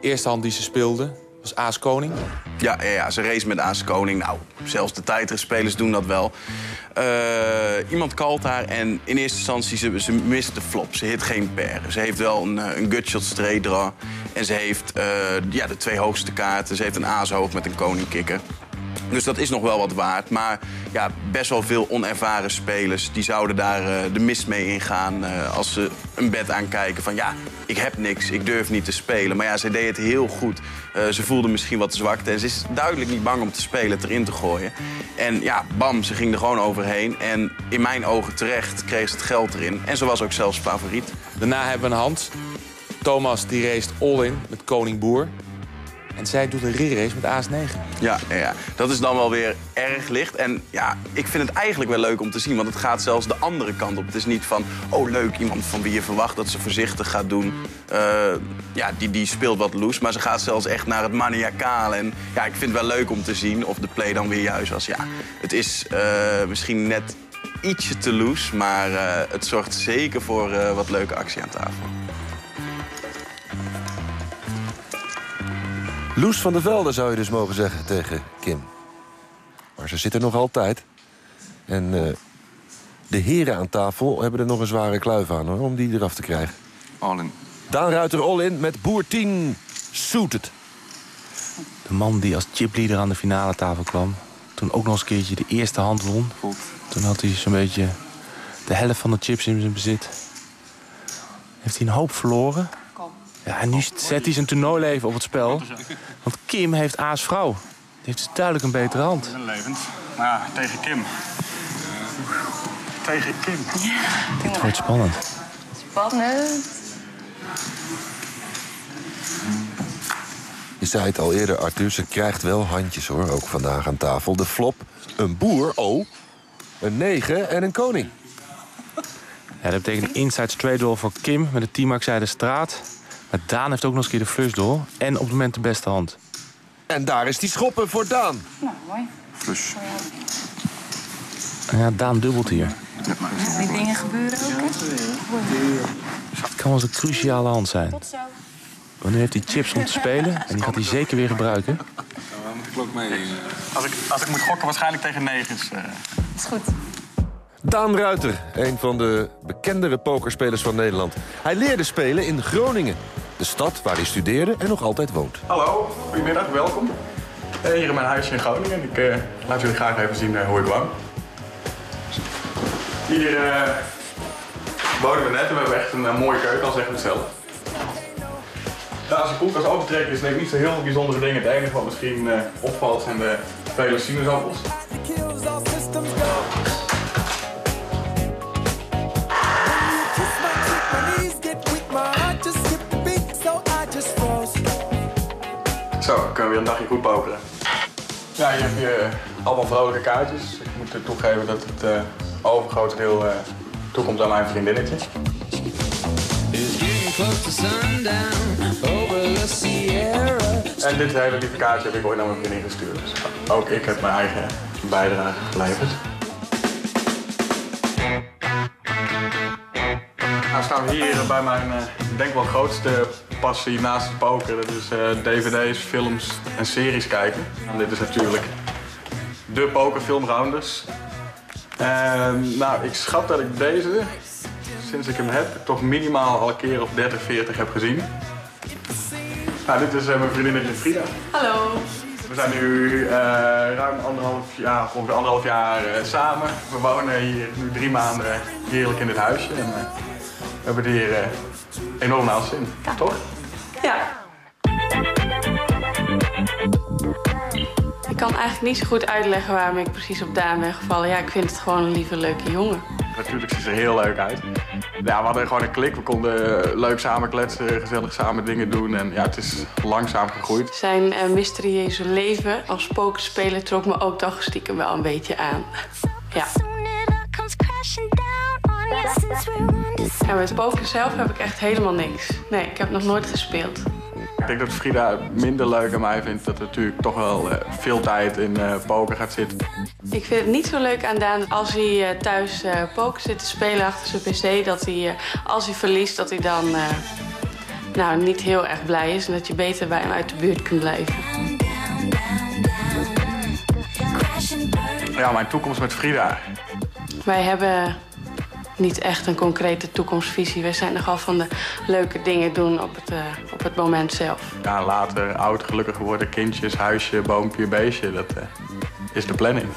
De eerste hand die ze speelde was Aas Koning. Ja, ja, ja, ze race met Aas Koning. Nou, zelfs de tijdritspelers doen dat wel. Eh, iemand kalt haar en in eerste instantie ze, ze mist de flop. Ze hit geen per. Ze heeft wel een, eh, een gutshot straight draw. En ze heeft eh, ja, de twee hoogste kaarten. Ze heeft een aashoofd met een koning kikker. Dus dat is nog wel wat waard. Maar ja, best wel veel onervaren spelers die zouden daar de mist mee ingaan. als ze een bed aankijken van ja, ik heb niks, ik durf niet te spelen. Maar ja, ze deed het heel goed. Eh, ze voelde misschien wat zwakte. En ze is duidelijk niet bang om te spelen, het erin te gooien. En ja, bam, ze ging er gewoon overheen. En in mijn ogen terecht kreeg ze het geld erin. En ze was ook zelfs favoriet. Daarna hebben we een hand. Thomas die race all-in met Koning Boer. En zij doet een re-race met Aas 9. Ja, ja, dat is dan wel weer erg licht. En ja, ik vind het eigenlijk wel leuk om te zien, want het gaat zelfs de andere kant op. Het is niet van, oh leuk, iemand van wie je verwacht dat ze voorzichtig gaat doen. Eh, ja, die, die speelt wat loes, maar ze gaat zelfs echt naar het maniacale. En ja, ik vind het wel leuk om te zien of de play dan weer juist was. Ja, het is eh, misschien net ietsje te loes, maar eh, het zorgt zeker voor wat leuke actie aan tafel. Loes van der Velde zou je dus mogen zeggen tegen Kim. Maar ze zit er nog altijd. En eh, de heren aan tafel hebben er nog een zware kluif aan hoor, om die eraf te krijgen. All in. Daan Ruiter all-in met Boer 10 suited. De man die als chipleader aan de finale tafel kwam. Toen ook nog eens een keertje de eerste hand won. Toen had hij zo'n beetje de helft van de chips in zijn bezit. Heeft hij een hoop verloren. Ja, en nu zet hij zijn toernooileven op het spel. Want Kim heeft A's vrouw. Die heeft dus duidelijk een betere hand. Ik ben levend. Maar ja, tegen Kim. Tegen Kim. Dit wordt spannend. Spannend. Je zei het al eerder, Arthur, ze krijgt wel handjes hoor, ook vandaag aan tafel. De flop, een boer, oh, een negen en een koning. Ja, dat betekent inside straight door voor Kim met de T-Max de straat. Maar Daan heeft ook nog eens een keer de flush door. En op het moment de beste hand. En daar is die schoppen voor Daan. Nou, mooi. Flush. En ja, Daan dubbelt hier. Die dingen gebeuren ook. Het kan wel eens een cruciale hand zijn. Tot zo. Want nu heeft hij chips om te spelen. En die gaat hij zeker weer gebruiken. Waar moet ik ook mee? Als ik, als ik moet gokken, waarschijnlijk tegen negens. eh. Is goed. Daan Ruiter, een van de bekendere pokerspelers van Nederland. Hij leerde spelen in Groningen. De stad waar hij studeerde en nog altijd woont. Hallo, goedemiddag, welkom. Eh, hier in mijn huisje in Groningen. Ik eh, laat jullie graag even zien eh, hoe ik woon. Hier eh, wonen we net en we hebben echt een mooie keuken, al zeggen we het zelf. Ja, als je koelkast opentrekt is het denk ik niet zo heel bijzondere dingen. Het enige wat misschien eh, opvalt zijn de vele sinaasappels. Zo, kunnen we weer een dagje goed pokeren. Ja, hier heb je allemaal vrolijke kaartjes. Ik moet toegeven dat het eh overgrote deel eh, toekomt aan mijn vriendinnetje. En dit hele lieve kaartje heb ik ooit naar mijn vriendin gestuurd. Dus ook ik heb mijn eigen bijdrage geleverd. Nou staan we hier bij mijn, eh, ik denk wel grootste passie naast het poker. Dat is eh, dvd's, films en series kijken. En dit is natuurlijk de pokerfilm Rounders. En nou, ik schat dat ik deze sinds ik hem heb, toch minimaal al een keer of 30, 40 heb gezien. Nou, dit is mijn vriendinnetje Frida. Hallo. We zijn nu uh, ruim anderhalf jaar, ongeveer anderhalf jaar uh, samen. We wonen hier nu drie maanden heerlijk in dit huisje. En, uh, we hebben er hier enorm naar zin, ja. toch? Ja. Ik kan eigenlijk niet zo goed uitleggen waarom ik precies op Daan ben gevallen. Ja, ik vind het gewoon een lieve, leuke jongen. Natuurlijk ziet ze er heel leuk uit. Ja, we hadden gewoon een klik. We konden leuk samen kletsen, gezellig samen dingen doen. En ja, het is langzaam gegroeid. Zijn uh, mysterieuze leven als pokerspeler trok me ook toch stiekem wel een beetje aan. Ja. Ja, met poker zelf heb ik echt helemaal niks. Nee, ik heb nog nooit gespeeld. Ik denk dat Frida minder leuk aan mij vindt dat er natuurlijk toch wel uh, veel tijd in uh, poker gaat zitten. Ik vind het niet zo leuk aan Daan als hij uh, thuis poker zit te spelen achter zijn pc. Dat hij, als hij verliest, dat hij dan nou, niet heel erg blij is. En dat je beter bij hem uit de buurt kunt blijven. Ja, mijn toekomst met Frida. Wij hebben niet echt een concrete toekomstvisie. Wij zijn nogal van de leuke dingen doen op het, uh, op het moment zelf. Ja, later oud, gelukkig worden, kindjes, huisje, boompje, beestje. Dat uh, is de planning.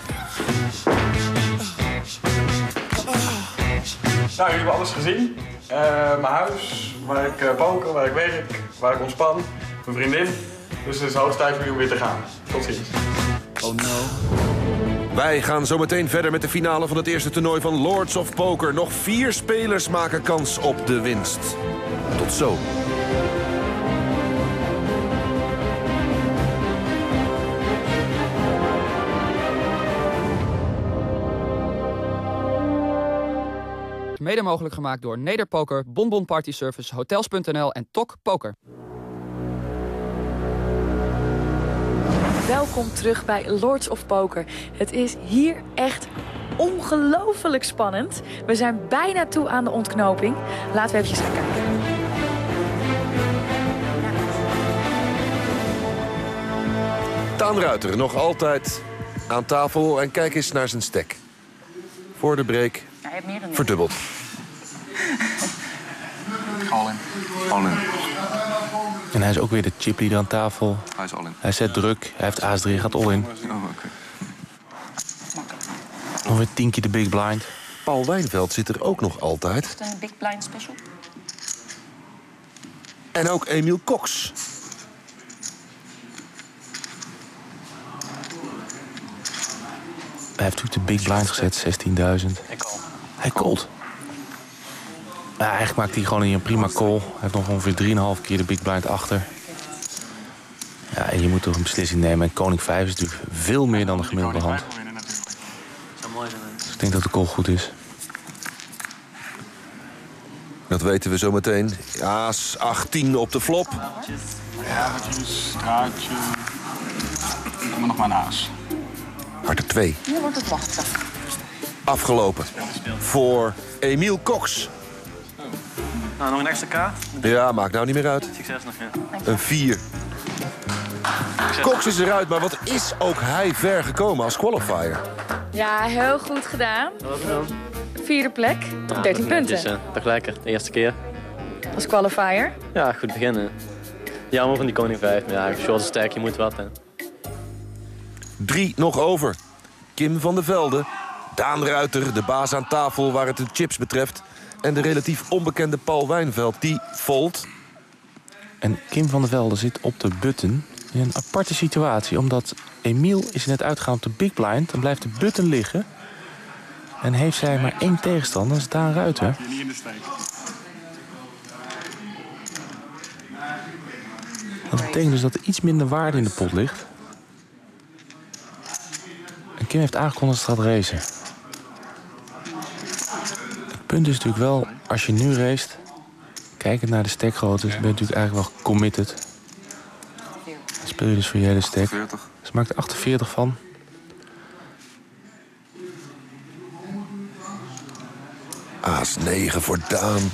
Nou, jullie hebben alles gezien. Uh, mijn huis, waar ik poker, waar ik werk, waar ik ontspan. Mijn vriendin. Dus het is hoogst tijd voor jullie om weer te gaan. Tot ziens. Oh no. Wij gaan zo meteen verder met de finale van het eerste toernooi van Lords of Poker. Nog vier spelers maken kans op de winst. Tot zo. Mede mogelijk gemaakt door Nederpoker, Bonbon Party Service, Hotels.nl en Tok Poker. Welkom terug bij Lords of Poker. Het is hier echt ongelooflijk spannend. We zijn bijna toe aan de ontknoping. Laten we even gaan kijken. Daan Ruiter nog altijd aan tafel en kijk eens naar zijn stek. Voor de break verdubbeld. All in. All in. En hij is ook weer de chipleader aan tafel. Hij is in. Hij zet druk. Hij heeft aas 3, gaat all in. Oh, oké. Nog weer tien keer de big blind. Paul Wijnveld zit er ook nog altijd. Is het een big blind special? En ook Emiel Cox. Hij heeft natuurlijk de big blind gezet, 16.000. Hij called. Ja, eigenlijk maakt hij gewoon een prima call. Hij heeft nog ongeveer 3,5 keer de big blind achter. Ja, en je moet toch een beslissing nemen. En koning 5 is natuurlijk veel meer dan de gemiddelde hand. Dus ik denk dat de call goed is. Dat weten we zo meteen. Aas 18 op de flop. Ja, straatje. Maar nog maar een aas. Harde 2. Nu wordt het wachten. Afgelopen. Voor Emiel Cox. Nou, nog een extra kaart? Ja, maakt nou niet meer uit. Succes nog, ja. Een 4. Cox is eruit, maar wat is ook hij ver gekomen als qualifier? Ja, heel goed gedaan. Vierde plek, toch 13 punten. Is toch lekker, de eerste keer. Als qualifier. Ja, goed beginnen. Jammer van die koning 5, maar ja, short sterk, je moet wat. Hè. Drie nog over. Kim van der Velde, Daan Ruiter, de baas aan tafel waar het de chips betreft... en de relatief onbekende Paul Wijnveld, die volt. En Kim van der Velde zit op de button in een aparte situatie. Omdat Emiel is net uitgegaan op de big blind. Dan blijft de button liggen. En heeft zij maar één tegenstander, dat is Daan Ruiter. Dat betekent dus dat er iets minder waarde in de pot ligt. En Kim heeft aangekondigd dat ze gaat racen. Het punt is natuurlijk wel, als je nu race, kijkend naar de stekgrootte, ben je natuurlijk eigenlijk wel committed. Dan speel je dus voor je hele stek. 40. Ze maakt er 48 van. Aas 9 voor Daan.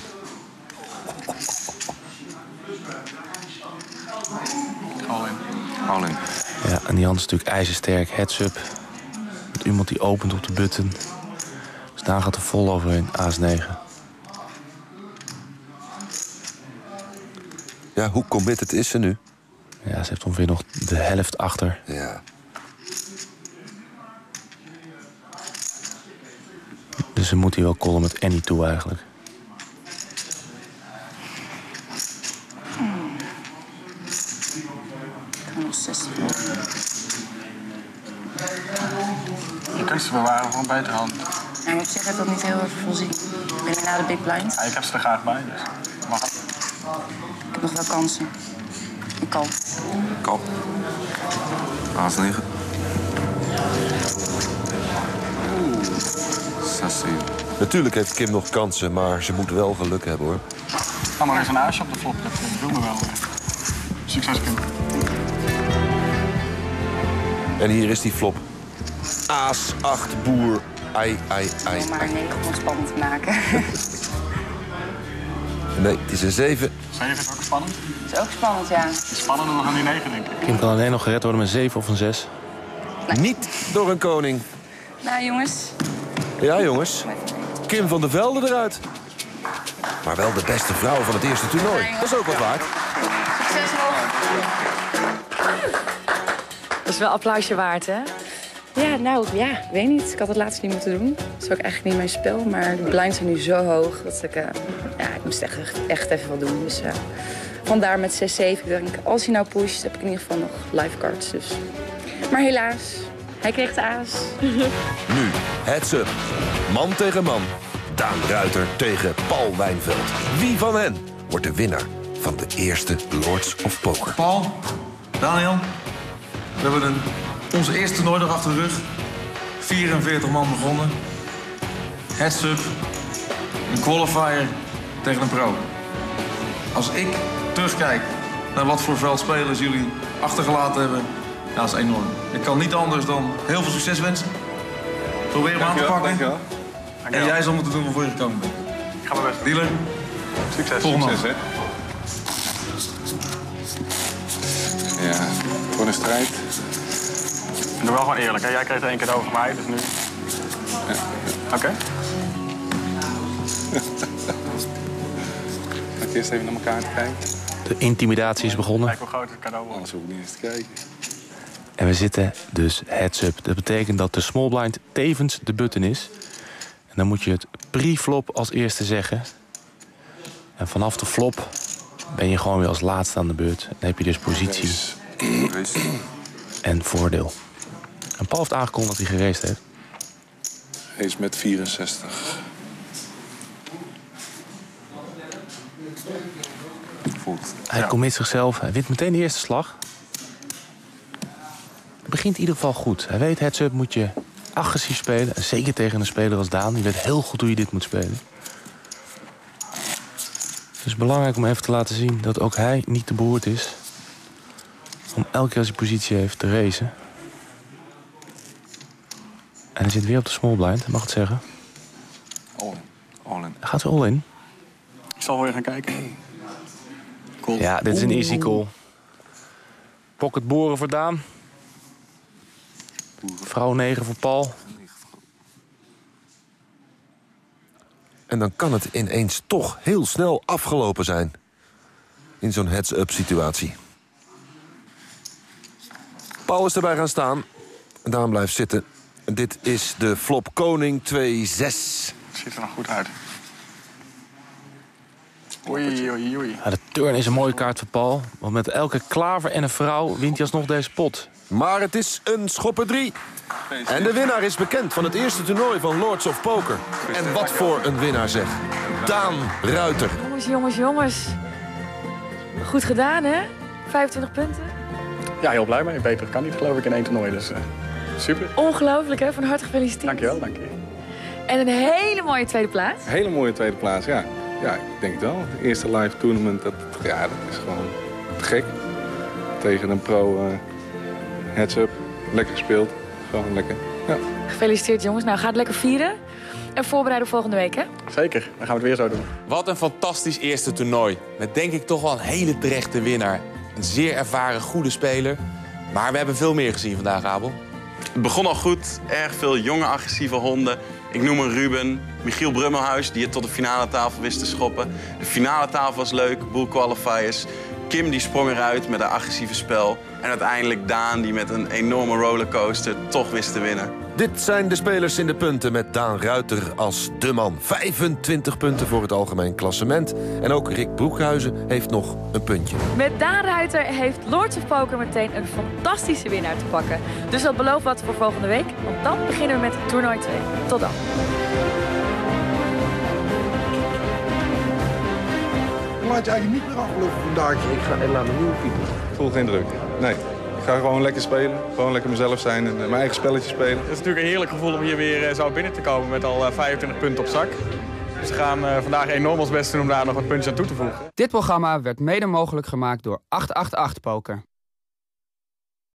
All in. All in. Ja, en die hand is natuurlijk ijzersterk. Heads-up. Met iemand die opent op de button. Dus daar gaat er vol overheen, AS9. Ja, hoe committed is ze nu? Ja, ze heeft ongeveer nog de helft achter. Ja. Dus ze moet hier wel kollen met Annie toe eigenlijk. Mm. Ik kan nog zes Ik kan ze bewaren van. Ja, ik op zich heb dat niet heel erg veel zin. Ik ben na de big blind. Ja, ik heb ze er graag bij, dus mag het. Ik heb nog wel kansen. Ik kan. Kap. Aas 9. Natuurlijk heeft Kim nog kansen, maar ze moet wel geluk hebben hoor. Ga maar eens een aasje op de flop. Dat eh, doen we wel. Succes, Kim. En hier is die flop. Aas 8 boer. Ai, ai, ai. Om maar een 9 om het spannend te maken. Nee, het is een 7. 7 is ook spannend. Dat is ook spannend, ja. Spannender dan die 9, denk ik. Kim kan alleen nog gered worden met 7 of een 6. Niet door een koning. Nou, jongens. Ja, jongens. Kim van der Velde eruit. Maar wel de beste vrouw van het eerste toernooi. Dat is ook wat waard. Succes nog. Dat is wel applausje waard, hè? Ja, nou, ja, ik weet niet. Ik had het laatst niet moeten doen. Dat is ook eigenlijk niet mijn spel. Maar de blinds zijn nu zo hoog dat ik... eh, ja, ik moest echt, echt even wat doen. Dus eh, vandaar met 6-7. Ik denk, als hij nou pusht, heb ik in ieder geval nog live cards. Dus. Maar helaas, hij kreeg de aas. Nu, heads up. Man tegen man. Daan Ruiter tegen Paul Wijnveld. Wie van hen wordt de winnaar van de eerste Lords of Poker? Paul, Daniel, we hebben een, onze eerste toernooi nog achter de rug. 44 man begonnen. Heads up, een qualifier tegen een pro. Als ik terugkijk naar wat voor veldspelers jullie achtergelaten hebben, ja, dat is enorm. Ik kan niet anders dan heel veel succes wensen. Probeer hem aan te pakken. dankjewel. En jij zal moeten doen waarvoor je gekomen bent. Ga mijn best. Dealer, Succes. Volgende Succes, hè. Ja, voor een strijd. Ik doe wel gewoon eerlijk, hè. Jij kreeg er één keer over mij, dus nu... Oké. Ga ik eerst even naar elkaar te kijken. De intimidatie is begonnen. Kijk hoe groot het cadeau wordt. Anders hoef ik niet eens te kijken. En we zitten dus heads up. Dat betekent dat de small blind tevens de button is. En dan moet je het pre-flop als eerste zeggen. En vanaf de flop ben je gewoon weer als laatste aan de beurt. Dan heb je dus positie en voordeel. En Paul heeft aangekondigd dat hij gereisd heeft. Hij is met 64. Voelt. Hij commit zichzelf. Hij wint meteen de eerste slag. Het begint in ieder geval goed. Hij weet, heads-up moet je agressief spelen. En zeker tegen een speler als Daan. Die weet heel goed hoe je dit moet spelen. Het is belangrijk om even te laten zien dat ook hij niet te beroerd is. Om elke keer als hij positie heeft te racen. En hij zit weer op de small blind, mag ik het zeggen. All in. All in. Hij gaat weer all in. Ik zal wel weer gaan kijken. Cool. Ja, dit is een easy call. Pocket boren voor Daan. Vrouw 9 voor Paul. En dan kan het ineens toch heel snel afgelopen zijn. In zo'n heads-up situatie. Paul is erbij gaan staan. En Daan blijft zitten. En dit is de flop koning 2-6. Ziet er nog goed uit. Oei, oei, oei. Ja, de turn is een mooie kaart voor Paul. Want met elke klaver en een vrouw wint hij alsnog deze pot. Maar het is een schopper 3. En de winnaar is bekend van het eerste toernooi van Lords of Poker. En wat voor een winnaar zeg. Daan Ruiter. Jongens, jongens, jongens. Goed gedaan, hè? 25 punten. Ja, heel blij mee. Beter kan niet, geloof ik, in één toernooi. Dus eh, super. Ongelooflijk, hè? Van harte gefeliciteerd. Dankjewel, dank je. En een hele mooie tweede plaats. Hele mooie tweede plaats, ja. Ja, ik denk het wel. Het eerste live tournament, dat, ja, dat is gewoon te gek. Tegen een pro eh, heads-up. Lekker gespeeld. Gewoon lekker. Ja. Gefeliciteerd, jongens. Nou, ga het lekker vieren. En voorbereiden op volgende week, hè? Zeker, dan gaan we het weer zo doen. Wat een fantastisch eerste toernooi. Met denk ik toch wel een hele terechte winnaar. Een zeer ervaren, goede speler. Maar we hebben veel meer gezien vandaag, Abel. Het begon al goed. Erg veel jonge, agressieve honden. Ik noem een Ruben, Michiel Brummelhuis, die het tot de finale tafel wist te schoppen. De finale tafel was leuk, boel qualifiers. Kim die sprong eruit met haar agressieve spel. En uiteindelijk Daan die met een enorme rollercoaster toch wist te winnen. Dit zijn de spelers in de punten met Daan Ruiter als de man. 25 punten voor het algemeen klassement. En ook Rick Broekhuizen heeft nog een puntje. Met Daan Ruiter heeft Lords of Poker meteen een fantastische winnaar te pakken. Dus dat belooft wat voor volgende week, want dan beginnen we met toernooi 2. Tot dan. Laat je eigenlijk niet meer afbluffen vandaag. Ik ga en laat me nieuw piepen. Ik voel geen druk. Nee. Ik ga gewoon lekker spelen. Gewoon lekker mezelf zijn en eh, mijn eigen spelletje spelen. Het is natuurlijk een heerlijk gevoel om hier weer eh, zo binnen te komen met al eh, 25 punten op zak. Dus we gaan eh, vandaag enorm ons best doen om daar nog wat puntjes aan toe te voegen. Dit programma werd mede mogelijk gemaakt door 888 Poker.